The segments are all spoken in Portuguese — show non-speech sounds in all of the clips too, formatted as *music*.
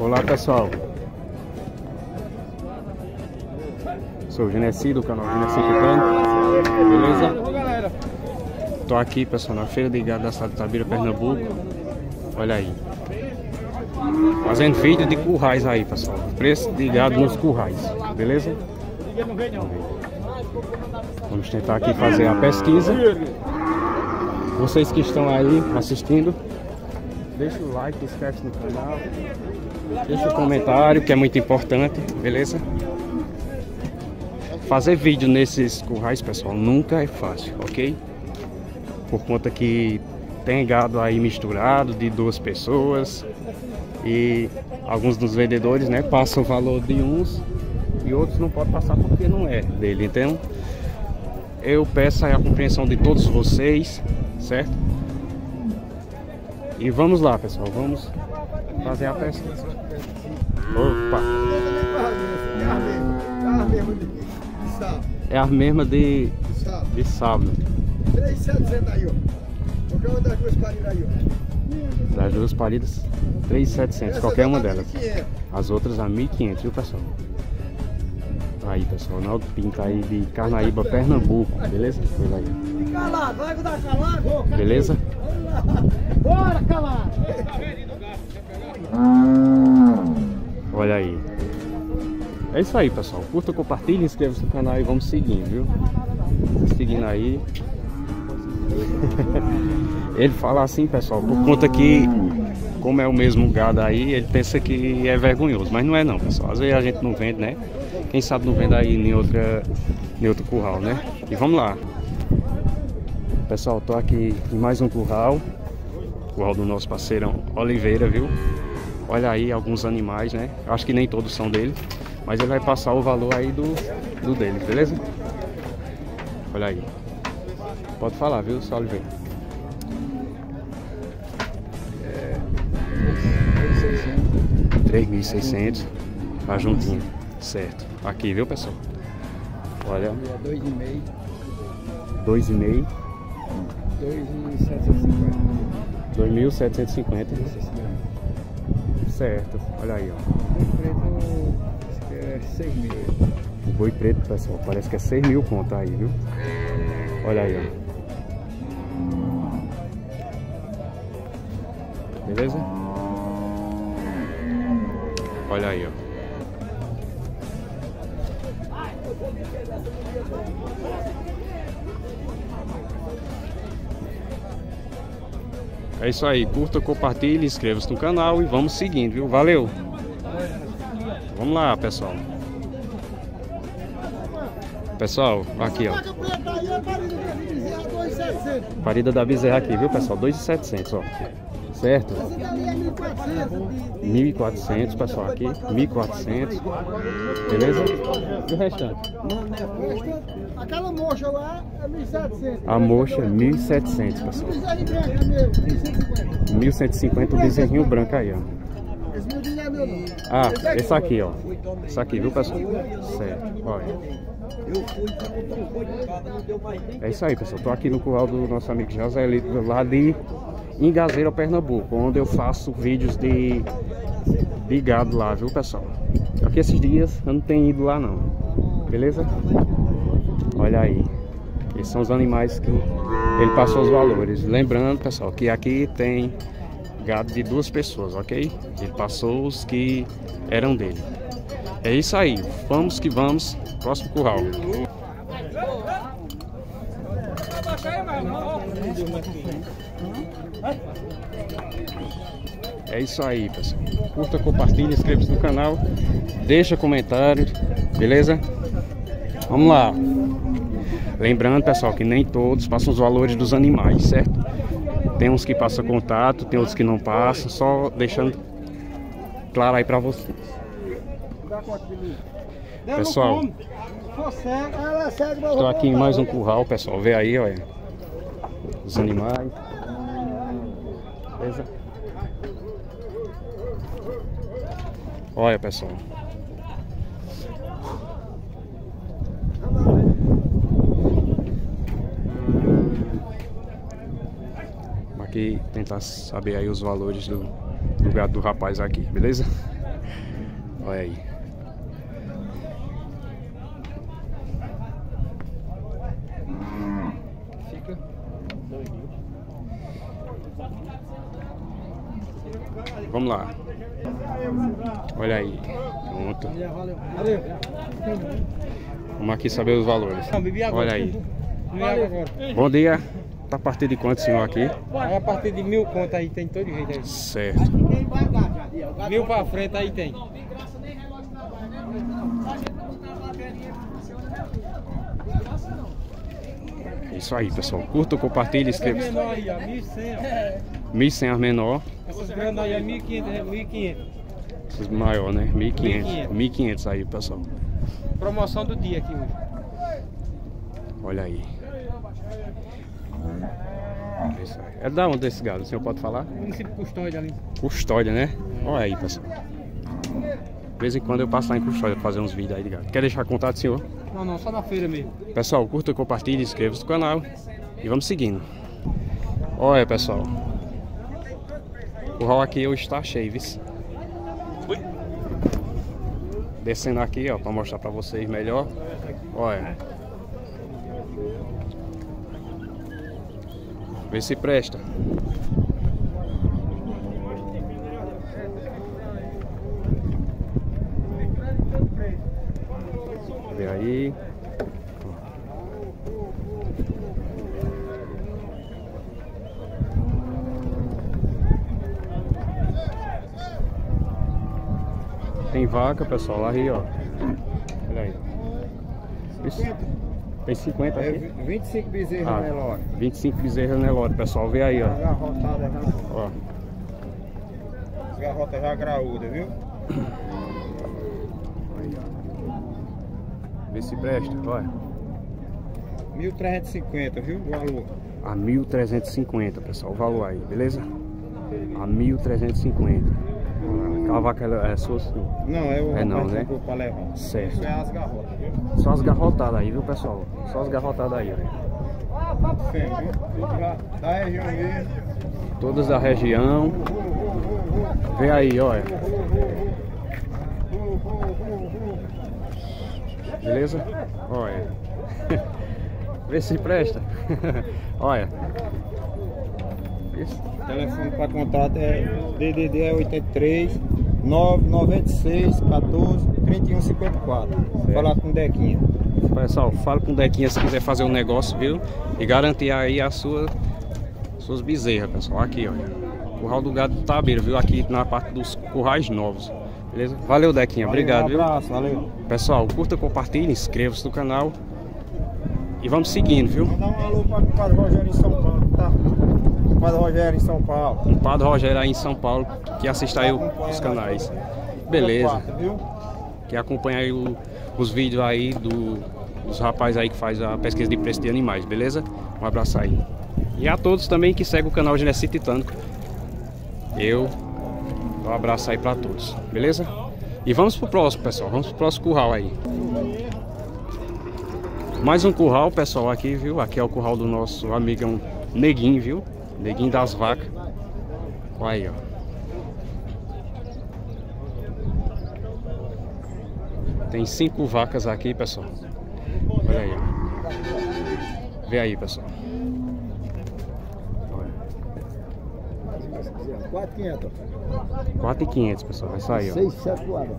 Olá pessoal, sou o Genesi do canal Genesi Pequeno, beleza? Tô aqui pessoal na feira de gado da cidade de Tabira, Pernambuco, olha aí, fazendo vídeo de currais aí pessoal, preço de gado nos currais, beleza? Vamos tentar aqui fazer a pesquisa, vocês que estão aí assistindo, deixa o like, inscreve no canal. Deixa o comentário que é muito importante, beleza? Fazer vídeo nesses currais, pessoal, nunca é fácil, ok? Por conta que tem gado aí misturado de duas pessoas e alguns dos vendedores, né, passam o valor de uns e outros não podem passar porque não é dele. Então, eu peço a compreensão de todos vocês, certo? E vamos lá, pessoal, vamos fazer a pesquisa. Opa! É a mesma de, de sábado. 3,700 aí, ó. Qualquer uma das duas paridas aí, ó. Das duas paridas, 3,700, qualquer uma delas. As outras a 1.500, viu, pessoal? Aí, pessoal, Naldo Pinta aí de Carnaíba, Pernambuco, beleza? Foi aí. Calado, vai dar calado. Beleza? Bora, calado. *laughs* Olha aí. É isso aí, pessoal. Curta, compartilhe, inscreva-se no canal e vamos seguindo, viu? Seguindo aí. *laughs* ele fala assim, pessoal, por conta que, como é o mesmo gado aí, ele pensa que é vergonhoso. Mas não é não, pessoal. Às vezes a gente não vende, né? Quem sabe não vende aí em, outra, em outro curral, né? E vamos lá. Pessoal, tô aqui em mais um curral. Curral do nosso parceirão Oliveira, viu? Olha aí alguns animais, né? Acho que nem todos são dele. Mas ele vai passar o valor aí do, do dele, beleza? Olha aí. Pode falar, viu, só Oliveira? É... 3.600. Tá juntinho. Certo. Aqui, viu, pessoal? Olha. 2,5. 2,5. 2,750. 2.750. Certo. Olha aí, ó. O preto é 6 mil. O boi preto, pessoal, parece que é 6 mil conto aí, viu? Olha aí, ó. Beleza? Olha aí, ó. É isso aí, curta, compartilhe, inscreva-se no canal e vamos seguindo, viu? Valeu! Vamos lá, pessoal. Pessoal, aqui ó. Parida da bezerra aqui, viu pessoal? 2,700, ó. Certo? 1.400, pessoal, aqui. 1.400. Beleza? E o restante? Aquela mocha lá é 1.700. A mocha, 1.700, pessoal. 1.150 o bezerrinho branco aí, ó. É. Ah, esse aqui, ó. Esse aqui, viu, pessoal? Certo, olha. É isso aí, pessoal. Tô aqui no curral do nosso amigo José lá de Ingazeira, Pernambuco, onde eu faço vídeos de, de gado lá, viu, pessoal? Aqui esses dias eu não tenho ido lá, não. Beleza? Olha aí. Esses são os animais que ele passou os valores. Lembrando, pessoal, que aqui tem gado de duas pessoas, ok? Ele passou os que eram dele. É isso aí. Vamos que vamos. Próximo curral. É isso aí, pessoal. Curta, compartilha, inscreva-se no canal, deixa comentário, beleza? Vamos lá. Lembrando, pessoal, que nem todos passam os valores dos animais, certo? Tem uns que passam contato, tem outros que não passam, só deixando claro aí pra vocês. Pessoal, estou aqui em mais um curral, pessoal. Vê aí, olha. Os animais. Beleza? Olha, pessoal. Aqui tentar saber aí os valores do, do gado do rapaz aqui, beleza? Olha aí. Vamos lá. Olha aí. Pronto. Vamos aqui saber os valores. Olha aí. Bom dia. Tá a partir de quanto, senhor, aqui? É a partir de mil contas aí, tem todo jeito aí. Certo. Mil pra frente aí tem. Isso aí, pessoal. Curta, compartilha, inscreva-se. menor aí, ó, 1.100. ó. 1.100 as menor, Essas grandes aí é 1.500, é 1.500. essas maior, né? 1.500. 1.500 aí, pessoal. Promoção do dia aqui hoje. Olha aí. É da onde esse gado? O senhor pode falar? Município Custódia ali. Custódia, né? Olha aí, pessoal. De vez em quando eu passo lá em Custódia pra fazer uns vídeos aí de gado. Quer deixar contato, senhor? Não, não, só na feira mesmo. Pessoal, curta, compartilhe, inscreva-se no canal e vamos seguindo. Olha, pessoal. O hall aqui hoje está cheio, viu? Descendo aqui, ó, para mostrar para vocês melhor. Olha. Vê se presta. Vê aí. Vaca, pessoal, aí, ó. Olha aí. Isso. Tem 50 É aqui? 25 bezerros Ah, Nelore. 25 bezerras Nelore, pessoal. Vê aí, ó. Garrotada já. ó. As garrotas já graúdas, viu? Aí, ó. Vê se presta, olha. 1.350, viu? O valor. A 1.350, pessoal. O valor aí, beleza? A 1.350. Aquela vaca é sua? Não, é o É não, né? levar. Certo. Isso é as garrotas, viu? Só as garrotadas aí, viu, pessoal? Só as garrotadas aí, ó. Da região mesmo. Todas da região. Vê aí, olha. Beleza? Olha. *laughs* Vê se presta. *laughs* olha. Isso. O telefone para contato é DDD é 83 996 14 31 54. Falar com o Dequinha. Pessoal, fala com o Dequinha se quiser fazer um negócio, viu? E garantir aí a sua, suas bezerras, pessoal. Aqui, olha. Curral do gado do Tabeiro, viu? Aqui na parte dos currais novos. Beleza? Valeu, Dequinha. Obrigado, um viu? abraço, valeu. Pessoal, curta, compartilhe, inscreva-se no canal. E vamos seguindo, viu? Mandar um alô para o Rogério em São Paulo, tá? O Padre Rogério em São Paulo. Um Padre Rogério aí em São Paulo, que assiste aí o- os canais. Beleza. Que acompanha aí o- os vídeos aí do, dos rapazes aí que faz a pesquisa de preço de animais, beleza? Um abraço aí. E a todos também que seguem o canal Genesi Titânico. Eu um abraço aí pra todos, beleza? E vamos pro próximo, pessoal. Vamos pro próximo curral aí. Mais um curral, pessoal, aqui, viu? Aqui é o curral do nosso amigão Neguinho, viu? Neguinho das vacas. Olha aí, ó. Tem cinco vacas aqui, pessoal. Olha aí, ó. Vê aí, pessoal. Olha. 4,500. 4,500, pessoal. Vai sair, ó. 6, 7 guarda.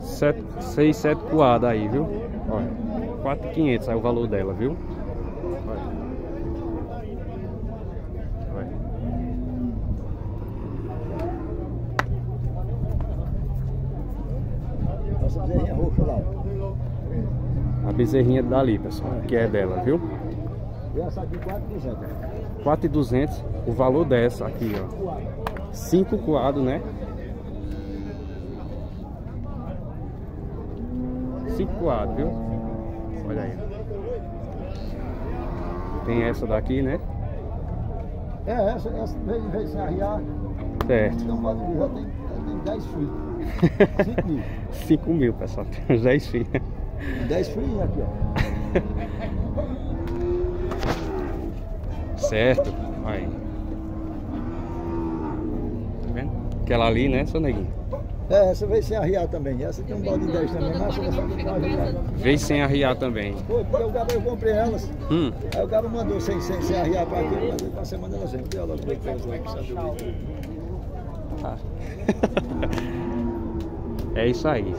6, 7 coada aí, viu? Olha. 4,500 aí o valor dela, viu? Essa bezerrinha roxa lá. A bezerrinha dali, pessoal. Que é dela, viu? E essa aqui 4,200. 4,200 o valor dessa aqui, ó. 5 coados, né? 5 coados, viu? Olha aí. Tem essa daqui, né? É, essa, essa veio, veio sem arriar. Certo. Então, já tem, tem 10 filhos. *laughs* 5 mil. 5 mil, pessoal. Tem uns 10 filhos. 10 filhinhos aqui, ó. Certo. Aí. Tá vendo? Aquela ali, né, seu neguinho? É, essa veio sem arriar também. Essa tem um balde de 10 também, mas essa. Veio sem arriar também. Pô, porque o Gabo eu comprei elas. Hum. Aí o Gabo mandou sem, sem, sem arriar pra aqui, mandei pra semana elas vêm. Deu logo como é que fez lá, que sabe o vídeo. Tá. *laughs* é isso aí.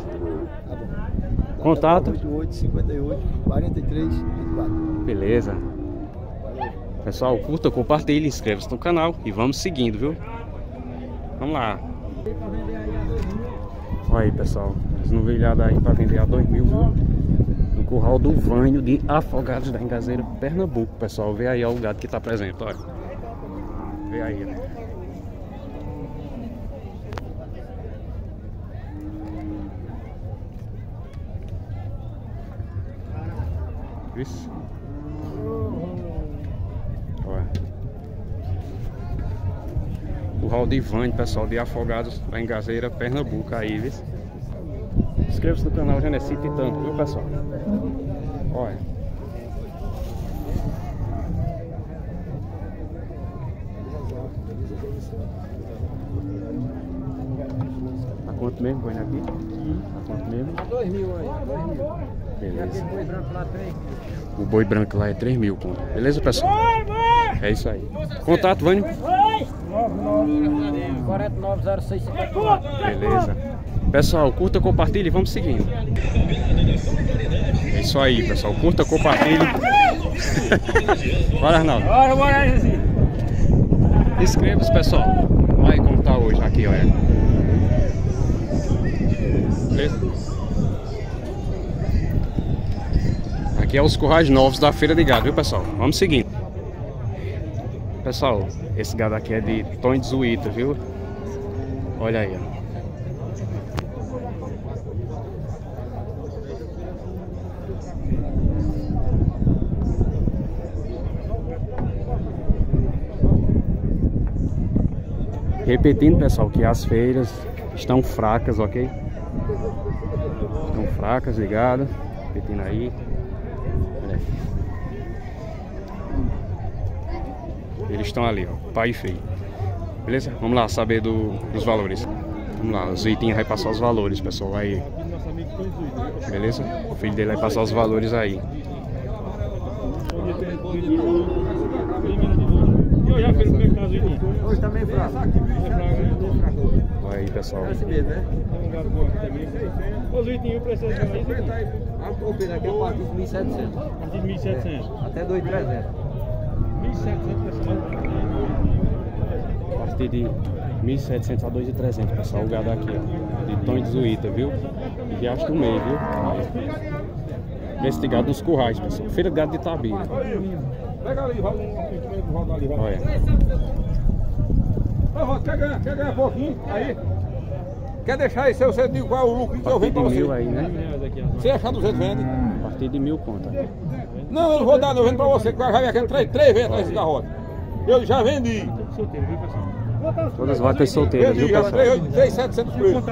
Tá bom. Contato? 88 58 43 24. Beleza. Pessoal, curta, compartilhe, inscreva-se no canal e vamos seguindo, viu? Vamos lá. Olha aí, pessoal. As novilhadas aí para vender a 2 mil, viu? No curral do Vânio de Afogados da Engazeira, Pernambuco, pessoal. Vê aí ó, o gado que tá presente, olha. Vê aí, né? Isso. Olha. O Vânio, pessoal, de Afogados da Engazeira, Pernambuco aí, viu? Inscreva-se no canal Genecito e tanto, viu, pessoal? Olha. Tá quanto mesmo, Vânio, aqui? Tá quanto mesmo? 2 mil aí, 2 mil. Beleza. 3 O boi branco lá é 3 mil, conto. Beleza, pessoal? É isso aí. Contato, Vânio? 490654. Beleza. Pessoal, curta, compartilhe e vamos seguindo. É isso aí, pessoal. Curta, compartilhe. *laughs* Bora, Arnaldo. Bora, bora. Inscreva-se, pessoal. Olha como tá hoje aqui, olha. Beleza? Aqui é os currais novos da feira de gado, viu, pessoal? Vamos seguindo. Pessoal, esse gado aqui é de Tony de Zuíta, viu? Olha aí, ó. Repetindo, pessoal, que as feiras estão fracas, ok? Estão fracas, ligado? Repetindo aí. Eles estão ali, ó, pai e filho. Beleza? Vamos lá saber do- dos valores. Vamos lá, o Zuitinho vai passar os valores, pessoal. Aí. Beleza? O filho dele vai passar os valores aí. E. Olha aí, pessoal. Ô, Zuitinho, precisa de é a partir de 1.700. A partir de 1.700. Até 2.300. 1.700 pra cima. A partir de 1.700 a 2.300, pessoal. O gado aqui, ó. De Tom de Zuíta, viu? E viagem do meio, viu? Esse de gado nos currais, pessoal. Feira de gado de Tabira. Pega ali, roda um roda ali, roda. Olha. Quer ganhar, quer ganhar um pouquinho? Aí. Quer deixar aí, se você diz qual é o lucro que eu partir vendo pra mil você? aí, né? Se achar 200, vende. Partir de mil conta. Não, eu não vou dar, não, eu vendo pra você, que vai vir aqui três, três vezes atrás desse garrote. Eu já vendi. Todas vacas solteiras, viu, pessoal? 3, 3, 700 preços.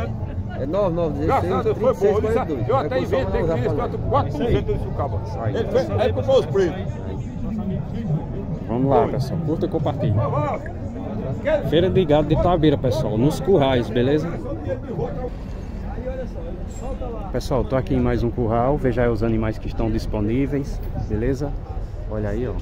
É 9916, Graças a Deus foi bom. Ele já- 3642. Eu até inventei que 4 cento desse cabo. aí. Ele fez, aí comprou os preços. Vamos lá, pessoal. Curta e compartilha. Feira de gado de Tabira, pessoal. Nos currais, beleza? Pessoal, tô aqui em mais um curral. Veja aí os animais que estão disponíveis, beleza? Olha aí, ó.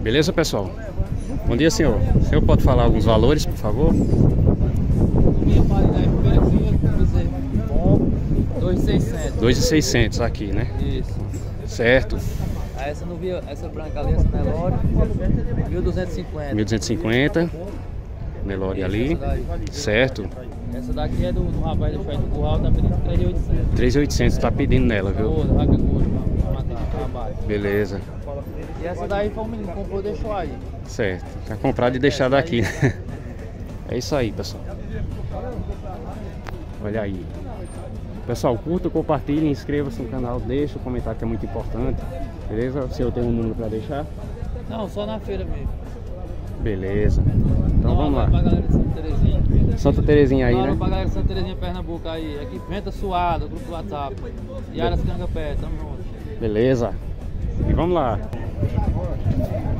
Beleza, pessoal? Bom dia, senhor. O senhor pode falar alguns valores, por favor? Minha você. 2,600. 2.600 aqui, né? Isso. Certo. Essa não via, essa branca ali, essa Nelore, 1.250. 1250. Nelore ali. Certo. Essa daqui é do, do rapaz do Fred do Curral, tá pedindo 3.800. 3.800 tá pedindo nela, viu? Beleza. E essa daí foi um menino que comprou e deixou aí. Certo. Já comprado e deixado aqui. *laughs* É isso aí, pessoal. Olha aí. Pessoal, curta, compartilhe, inscreva-se no canal, deixa o comentário que é muito importante. Beleza? Se eu tenho um número para deixar. Não, só na feira mesmo. Beleza. Então vamos lá. Pra galera de Santa Terezinha. Santa Terezinha aí, Fala né? pra galera de Santa Terezinha, Pernambuco aí. Aqui, Venta Suada, grupo WhatsApp. Yara Cangapé, tamo junto. Beleza. E vamos lá.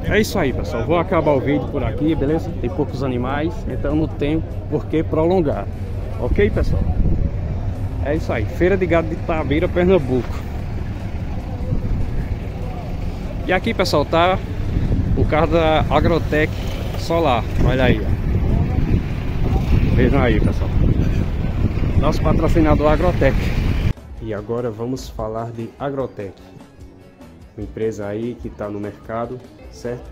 É isso aí, pessoal. Vou acabar o vídeo por aqui, beleza? Tem poucos animais, então não tem por que prolongar. Ok, pessoal? É isso aí. Feira de Gado de Tabira, Pernambuco. E aqui, pessoal, tá o carro da Agrotec Solar. Olha aí, ó. Vejam aí, pessoal. Nosso patrocinador Agrotec. E agora vamos falar de Agrotec. Uma empresa aí que está no mercado, certo?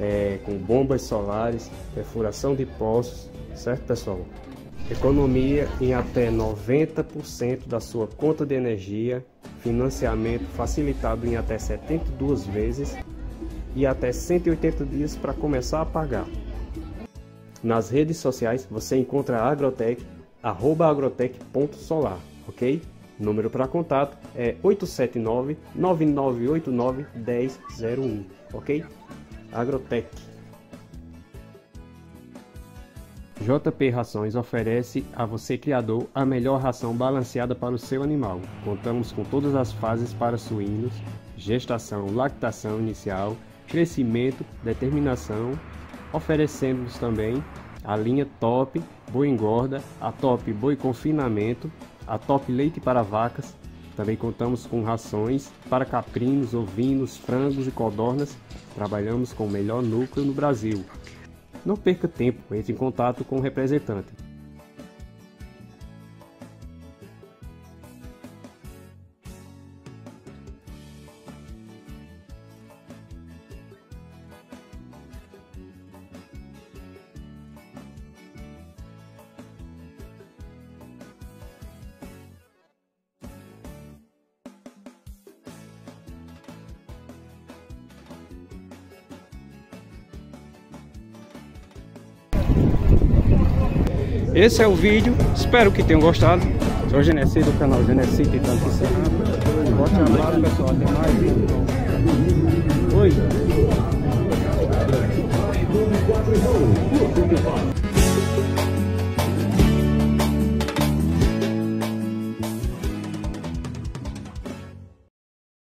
É, com bombas solares, perfuração de poços, certo, pessoal? Economia em até 90% da sua conta de energia, financiamento facilitado em até 72 vezes e até 180 dias para começar a pagar. Nas redes sociais você encontra a Agrotec, arroba agrotec.solar, ok? Número para contato é 879-9989-1001, ok? Agrotec. JP Rações oferece a você criador a melhor ração balanceada para o seu animal. Contamos com todas as fases para suínos, gestação, lactação inicial, crescimento, determinação. Oferecemos também a linha Top Boi Engorda, a Top Boi Confinamento, a Top Leite para Vacas. Também contamos com rações para caprinos, ovinos, frangos e codornas. Trabalhamos com o melhor núcleo no Brasil. Não perca tempo, entre em contato com o representante. Esse é o vídeo, espero que tenham gostado. Sou Genesi do canal Genesi tentando ensinar. Forte abraço pessoal, até mais vídeo. Oi.